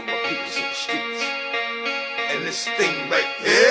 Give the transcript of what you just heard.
for my peoples in the streets. And this thing right here.